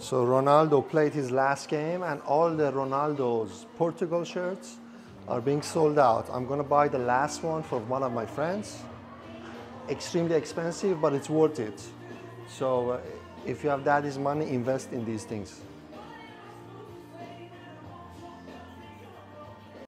So Ronaldo played his last game and all the Ronaldo's Portugal shirts are being sold out. I'm gonna buy the last one for one of my friends. Extremely expensive, but it's worth it. So uh, if you have daddy's money, invest in these things.